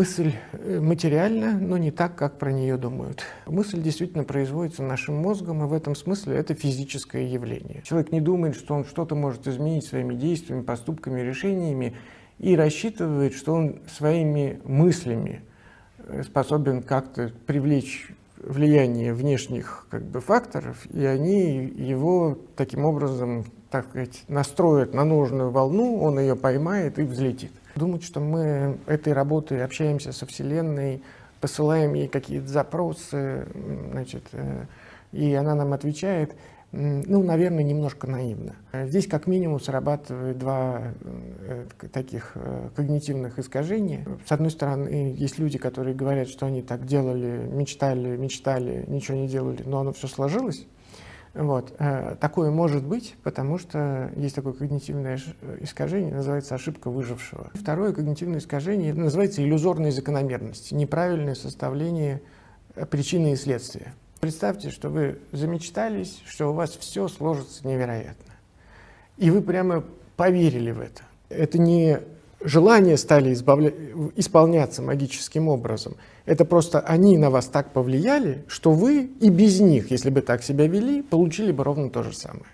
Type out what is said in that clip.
Мысль э, материальна, но не так, как про нее думают. Мысль действительно производится нашим мозгом, и в этом смысле это физическое явление. Человек не думает, что он что-то может изменить своими действиями, поступками, решениями, и рассчитывает, что он своими мыслями э, способен как-то привлечь влияние внешних как бы, факторов, и они его таким образом, так сказать, настроят на нужную волну, он ее поймает и взлетит. Думать, что мы этой работой общаемся со Вселенной, посылаем ей какие-то запросы, значит, э, и она нам отвечает, ну, наверное, немножко наивно. Здесь как минимум срабатывает два э, таких э, когнитивных искажения. С одной стороны, есть люди, которые говорят, что они так делали, мечтали, мечтали, ничего не делали, но оно все сложилось. Вот. Э, такое может быть, потому что есть такое когнитивное искажение, называется ошибка выжившего. Второе когнитивное искажение называется иллюзорная закономерность, неправильное составление э, причины и следствия. Представьте, что вы замечтались, что у вас все сложится невероятно. И вы прямо поверили в это. Это не желания стали избавля... исполняться магическим образом. Это просто они на вас так повлияли, что вы и без них, если бы так себя вели, получили бы ровно то же самое.